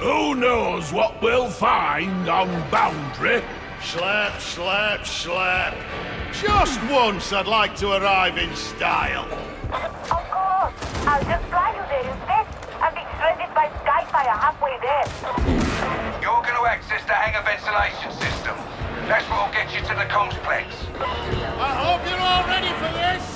Who knows what we'll find on Boundary? Slap, slap, slap. Just once I'd like to arrive in style. Of course. I'll just fly you there instead and be stranded by Skyfire halfway there. You're going to access the hangar ventilation system. That's what'll get you to the complex. I hope you're all ready for this.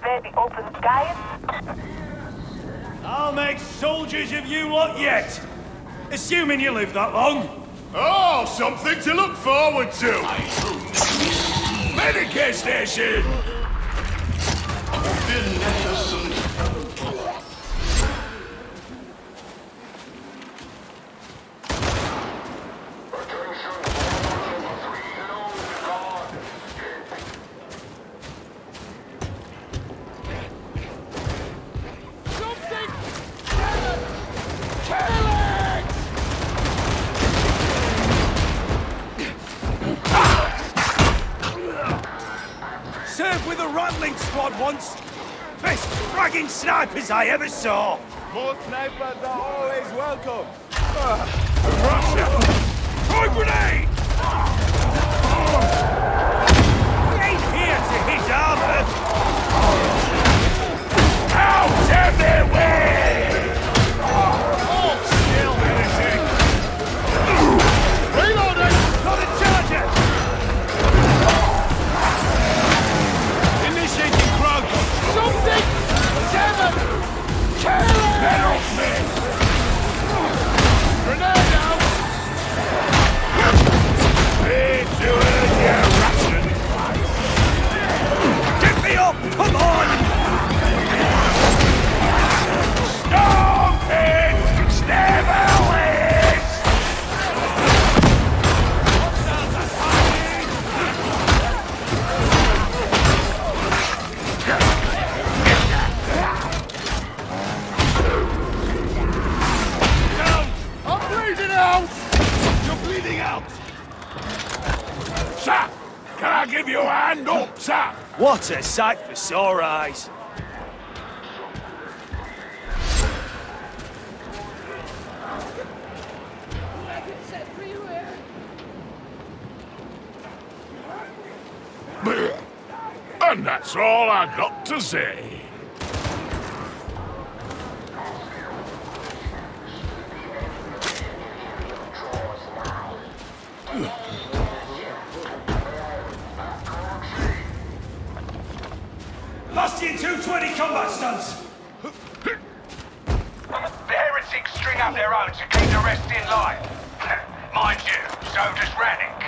You see I prefer the open skies? I'll make soldiers of you lot yet! Assuming you live that long. Oh, something to look forward to. Medicae station! Snipers I ever saw. More snipers are always welcome. Throw grenade! What a sight for sore eyes. And that's all I got to say. Bastion 220 combat stance. The heretics string up their own to keep the rest in line. Mind you, so does Rannick.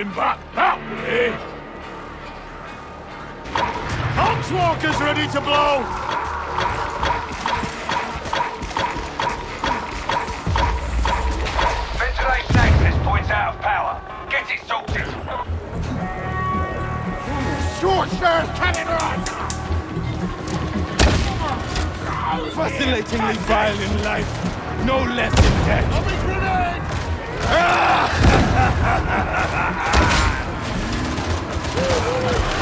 Coming back that way! Poxwalker's ready to blow! Ventilation access points out of power. Get it sorted. Short share cannon run! Fascinatingly vile in life. No less in death. That's ah!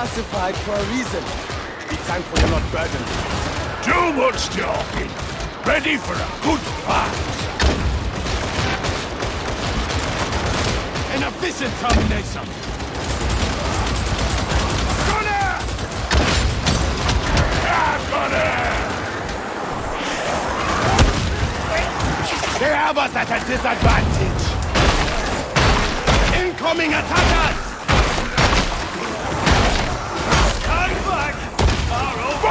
classified for a reason. Be thankful you're not burdened. Too much talking. Ready for a good fight. An efficient termination. Gunner! Ah, it! They have us at a disadvantage. Incoming attackers!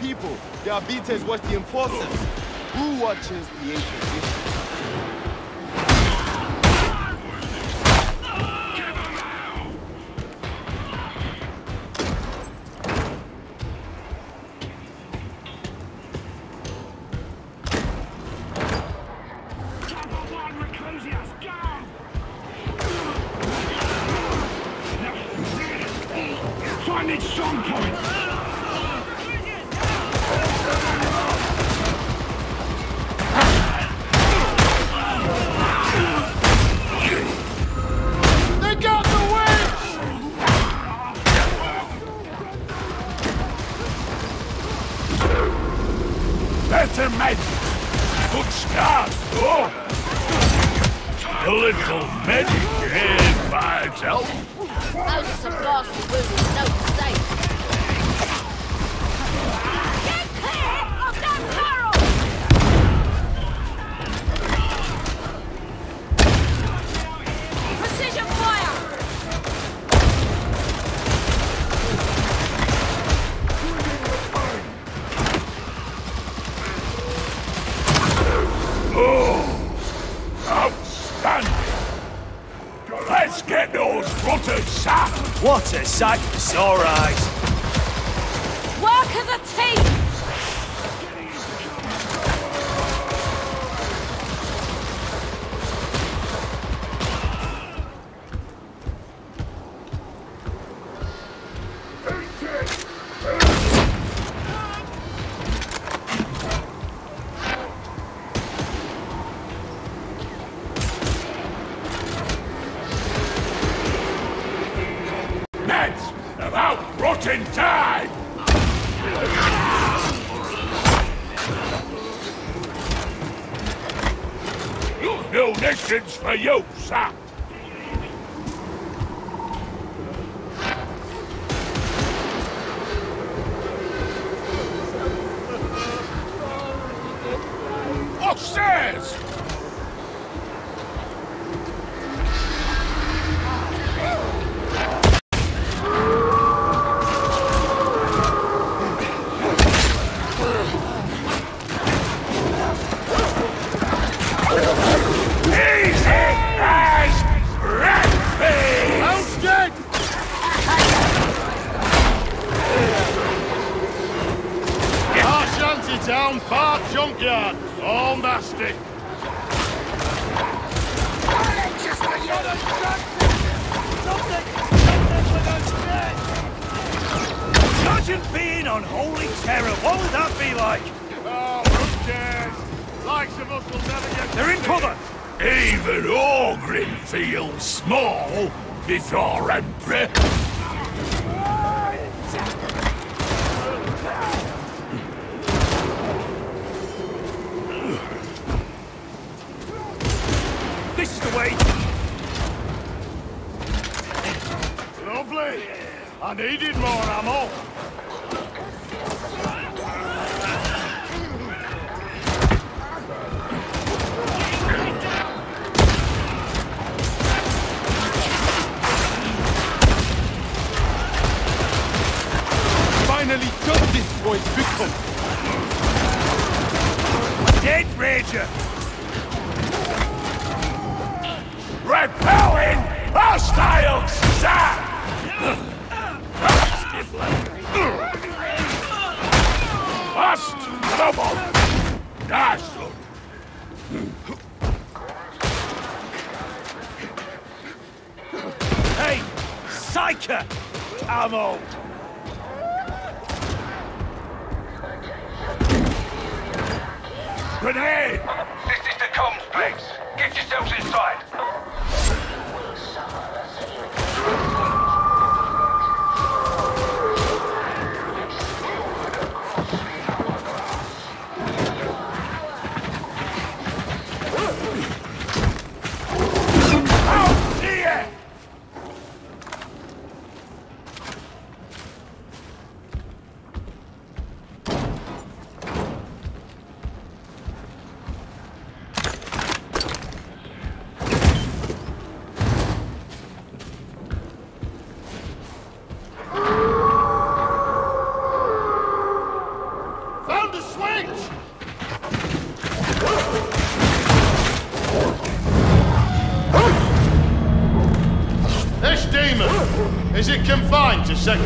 people. The arbiters watch the enforcers. Who watches the Inquisition? It's all Neds! About rotten time! Munitions for you, sir! Oh, town, part junkyard. All nasty. Sergeant being on Holy Terra, what would that be like? Oh, who cares? Likes of us will never get They're in cover! Even Ogryn feels small before Emperor. This is the way! Lovely. I needed more ammo.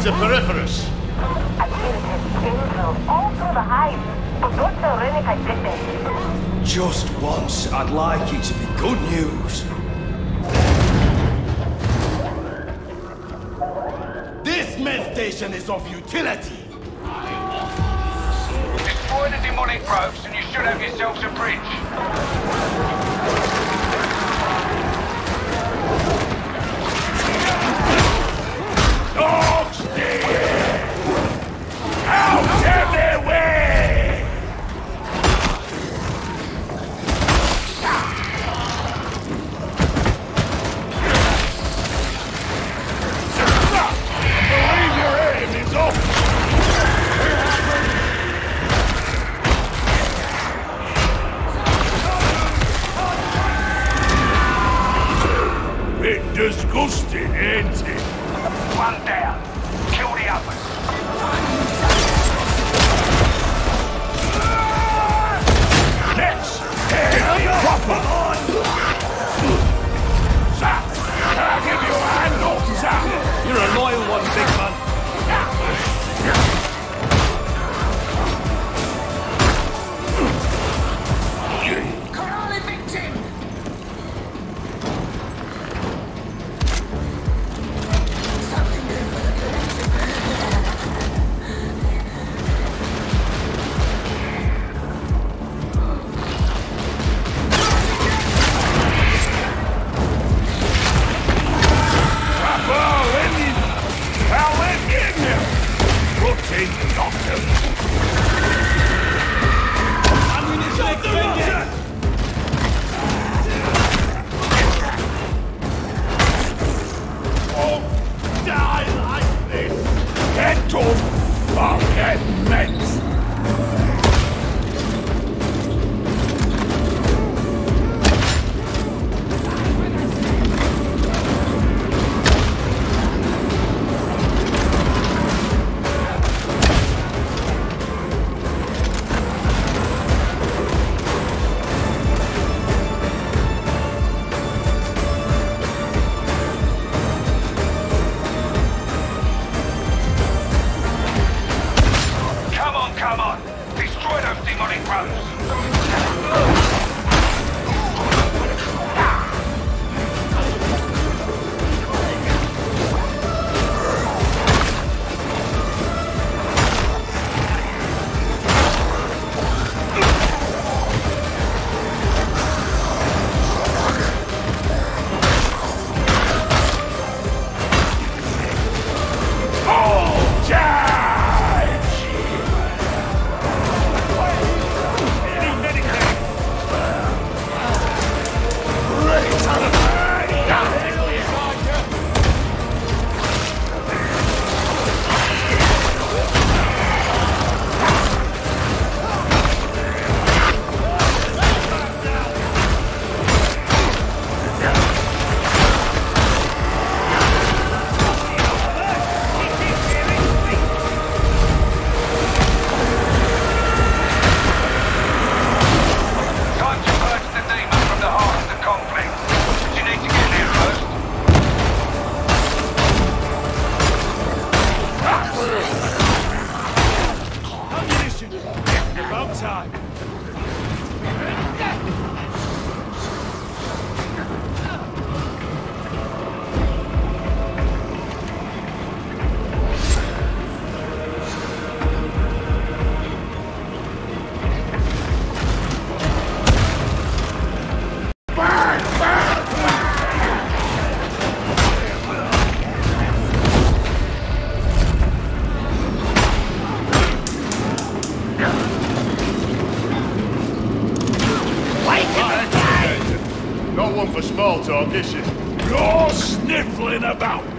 Did this. Just once, I'd like it to be good news. This med station is of utility. Destroy the demonic ropes and you should have yourselves a bridge. Roasted, ain't? One day. coasting on it runs.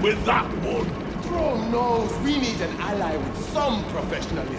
with that one. Throne knows we need an ally with some professionalism.